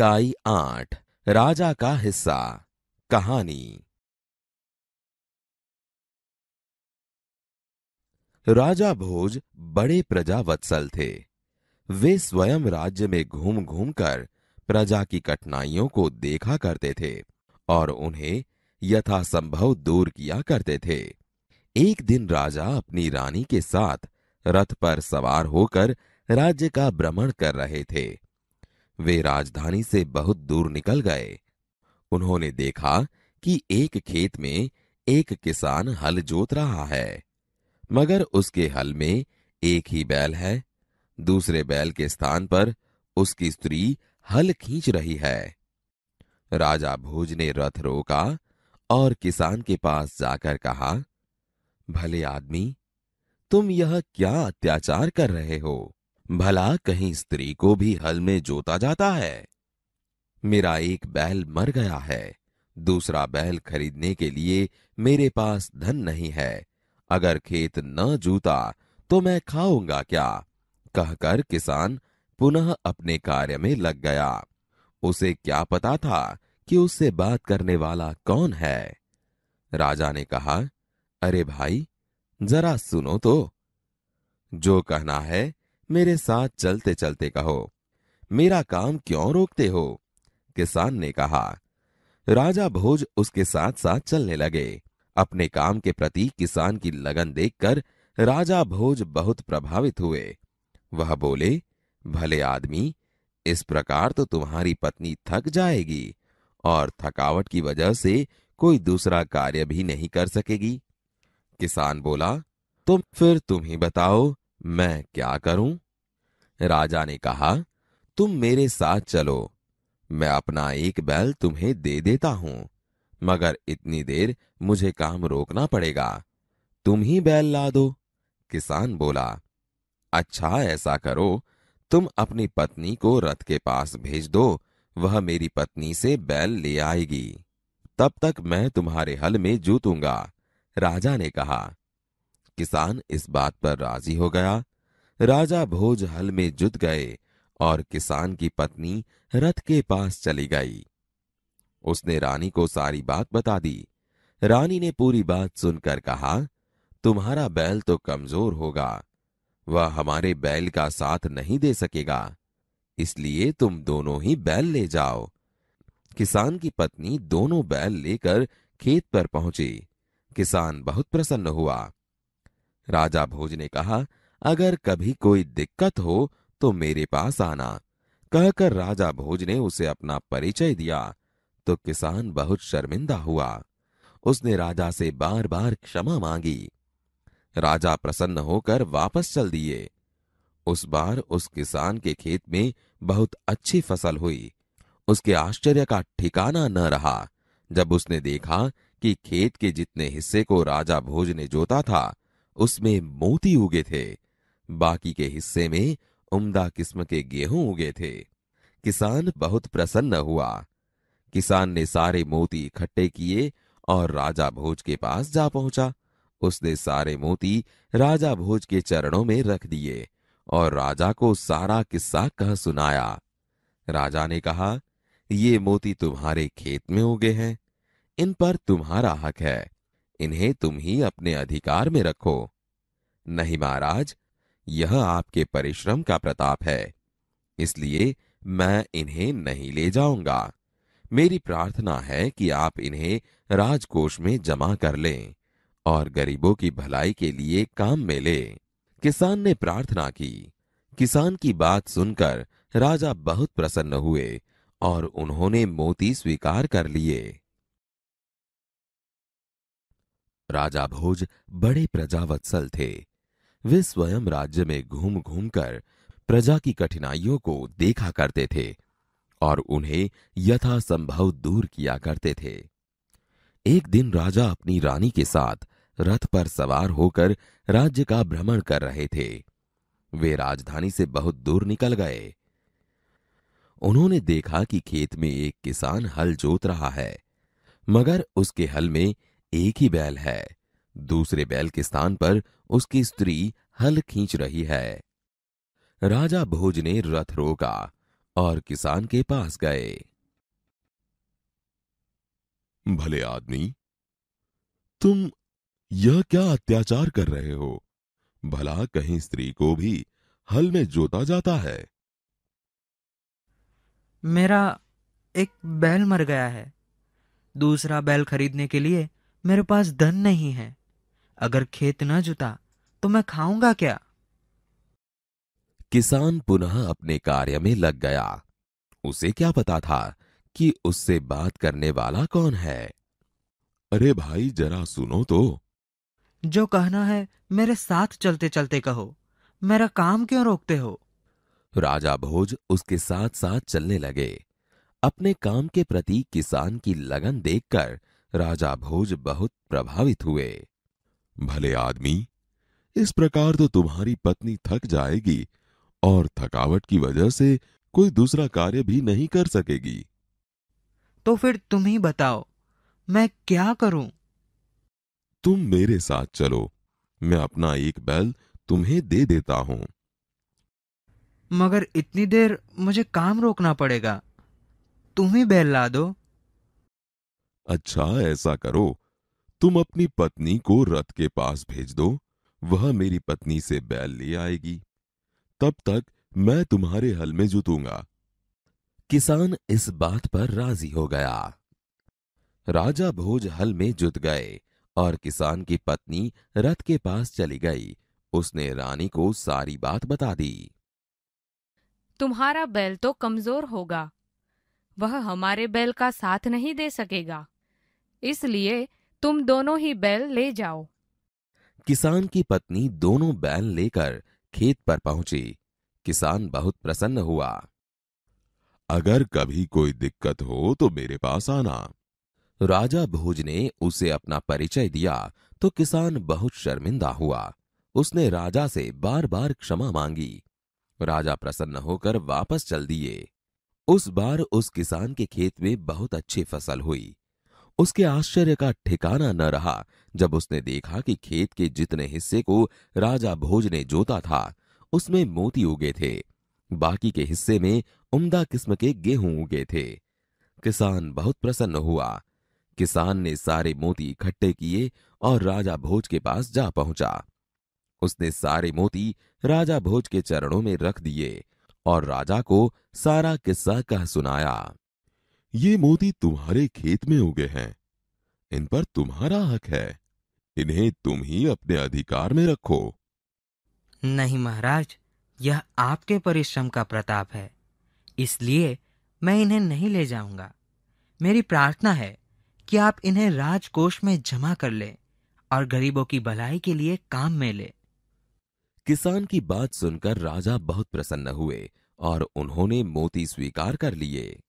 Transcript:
इकाई आठ, राजा का हिस्सा, कहानी। राजा भोज बड़े प्रजावत्सल थे। वे स्वयं राज्य में घूम घूम कर प्रजा की कठिनाइयों को देखा करते थे और उन्हें यथासंभव दूर किया करते थे। एक दिन राजा अपनी रानी के साथ रथ पर सवार होकर राज्य का भ्रमण कर रहे थे। वे राजधानी से बहुत दूर निकल गए। उन्होंने देखा कि एक खेत में एक किसान हल जोत रहा है, मगर उसके हल में एक ही बैल है। दूसरे बैल के स्थान पर उसकी स्त्री हल खींच रही है। राजा भोज ने रथ रोका और किसान के पास जाकर कहा, भले आदमी, तुम यह क्या अत्याचार कर रहे हो? भला कहीं स्त्री को भी हल में जोता जाता है। मेरा एक बैल मर गया है। दूसरा बैल खरीदने के लिए मेरे पास धन नहीं है। अगर खेत न जूता तो मैं खाऊँगा क्या? कहकर किसान पुनः अपने कार्य में लग गया। उसे क्या पता था कि उससे बात करने वाला कौन है? राजा ने कहा, अरे भाई, जरा सुनो तो। जो कहना है मेरे साथ चलते चलते कहो, मेरा काम क्यों रोकते हो? किसान ने कहा, राजा भोज उसके साथ साथ चलने लगे। अपने काम के प्रति किसान की लगन देखकर राजा भोज बहुत प्रभावित हुए। वह बोले, भले आदमी, इस प्रकार तो तुम्हारी पत्नी थक जाएगी और थकावट की वजह से कोई दूसरा कार्य भी नहीं कर सकेगी। किसान बोला तो फिर तुम ही बताओ मैं क्या करूँ? राजा ने कहा, तुम मेरे साथ चलो। मैं अपना एक बैल तुम्हें दे देता हूँ, मगर इतनी देर मुझे काम रोकना पड़ेगा। तुम ही बैल ला दो, किसान बोला। अच्छा ऐसा करो, तुम अपनी पत्नी को रथ के पास भेज दो, वह मेरी पत्नी से बैल ले आएगी। तब तक मैं तुम्हारे हल में जूतूँगा। राजा ने कहा किसान इस बात पर राज़ी हो गया। राजा भोज हल में जुट गए और किसान की पत्नी रथ के पास चली गई। उसने रानी को सारी बात बता दी। रानी ने पूरी बात सुनकर कहा, तुम्हारा बैल तो कमज़ोर होगा। वह हमारे बैल का साथ नहीं दे सकेगा। इसलिए तुम दोनों ही बैल ले जाओ। किसान की पत्नी दोनों बैल लेकर खेत पर पहुँची। किसान बहुत प्रसन्न हुआ। राजा भोज ने कहा, अगर कभी कोई दिक्कत हो तो मेरे पास आना। कहकर राजा भोज ने उसे अपना परिचय दिया। तो किसान बहुत शर्मिंदा हुआ। उसने राजा से बार बार क्षमा मांगी। राजा प्रसन्न होकर वापस चल दिए। उस बार उस किसान के खेत में बहुत अच्छी फ़सल हुई। उसके आश्चर्य का ठिकाना न रहा। जब उसने देखा कि खेत के जितने हिस्से को राजा भोज ने जोता था उसमें मोती उगे थे। बाकी के हिस्से में उम्दा किस्म के गेहूँ उगे थे। किसान बहुत प्रसन्न हुआ। किसान ने सारे मोती इकट्ठे किए और राजा भोज के पास जा पहुँचा। उसने सारे मोती राजा भोज के चरणों में रख दिए और राजा को सारा किस्सा कह सुनाया। राजा ने कहा, ये मोती तुम्हारे खेत में उगे हैं। इन पर तुम्हारा हक है। इन्हें तुम ही अपने अधिकार में रखो। नहीं महाराज, यह आपके परिश्रम का प्रताप है, इसलिए मैं इन्हें नहीं ले जाऊँगा। मेरी प्रार्थना है कि आप इन्हें राजकोष में जमा कर लें और गरीबों की भलाई के लिए काम में ले। किसान ने प्रार्थना की। किसान की बात सुनकर राजा बहुत प्रसन्न हुए और उन्होंने मोती स्वीकार कर लिए। राजा भोज बड़े प्रजावत्सल थे। वे स्वयं राज्य में घूम घूम कर प्रजा की कठिनाइयों को देखा करते थे और उन्हें यथासंभव दूर किया करते थे। एक दिन राजा अपनी रानी के साथ रथ पर सवार होकर राज्य का भ्रमण कर रहे थे। वे राजधानी से बहुत दूर निकल गए। उन्होंने देखा कि खेत में एक किसान हल जोत रहा है, मगर उसके हल में एक ही बैल है। दूसरे बैल के स्थान पर उसकी स्त्री हल खींच रही है। राजा भोज ने रथ रोका और किसान के पास गए। भले आदमी, तुम यह क्या अत्याचार कर रहे हो? भला कहीं स्त्री को भी हल में जोता जाता है। मेरा एक बैल मर गया है। दूसरा बैल खरीदने के लिए मेरे पास धन नहीं है। अगर खेत न जुता तो मैं खाऊँगा क्या? किसान पुनः अपने कार्य में लग गया। उसे क्या पता था कि उससे बात करने वाला कौन है? अरे भाई जरा सुनो तो। जो कहना है मेरे साथ चलते चलते कहो। मेरा काम क्यों रोकते हो? राजा भोज उसके साथ साथ चलने लगे। अपने काम के प्रति किसान की लगन देखकर राजा भोज बहुत प्रभावित हुए। भले आदमी इस प्रकार तो तुम्हारी पत्नी थक जाएगी और थकावट की वजह से कोई दूसरा कार्य भी नहीं कर सकेगी। तो फिर तुम ही बताओ मैं क्या करूँ? तुम मेरे साथ चलो मैं अपना एक बैल तुम्हें दे देता हूँ। मगर इतनी देर मुझे काम रोकना पड़ेगा। तुम ही बैल ला दो। अच्छा ऐसा करो। तुम अपनी पत्नी को रथ के पास भेज दो, वह मेरी पत्नी से बैल ले आएगी। तब तक मैं तुम्हारे हल में जुतूँगा। किसान इस बात पर राज़ी हो गया। राजा भोज हल में जुत गए और किसान की पत्नी रथ के पास चली गई। उसने रानी को सारी बात बता दी। तुम्हारा बैल तो कमज़ोर होगा। वह हमारे बैल का साथ नहीं दे सकेगा। इसलिए तुम दोनों ही बैल ले जाओ। किसान की पत्नी दोनों बैल लेकर खेत पर पहुँची। किसान बहुत प्रसन्न हुआ। अगर कभी कोई दिक्कत हो तो मेरे पास आना। राजा भोज ने उसे अपना परिचय दिया तो किसान बहुत शर्मिंदा हुआ। उसने राजा से बार बार क्षमा मांगी। राजा प्रसन्न होकर वापस चल दिए। उस बार उस किसान के खेत में बहुत अच्छी फ़सल हुई। उसके आश्चर्य का ठिकाना न रहा जब उसने देखा कि खेत के जितने हिस्से को राजा भोज ने जोता था, उसमें मोती उगे थे। बाकी के हिस्से में उम्दा किस्म के गेहूँ उगे थे। किसान बहुत प्रसन्न हुआ। किसान ने सारे मोती इकट्ठे किए और राजा भोज के पास जा पहुँचा। उसने सारे मोती राजा भोज के चरणों में रख दिए। और राजा को सारा किस्सा कह सुनाया, ये मोती तुम्हारे खेत में उगे हैं। इन पर तुम्हारा हक है। इन्हें तुम ही अपने अधिकार में रखो। नहीं महाराज, यह आपके परिश्रम का प्रताप है। इसलिए मैं इन्हें नहीं ले जाऊँगा। मेरी प्रार्थना है कि आप इन्हें राजकोष में जमा कर लें और गरीबों की भलाई के लिए काम में ले। किसान की बात सुनकर राजा बहुत प्रसन्न हुए और उन्होंने मोती स्वीकार कर लिए।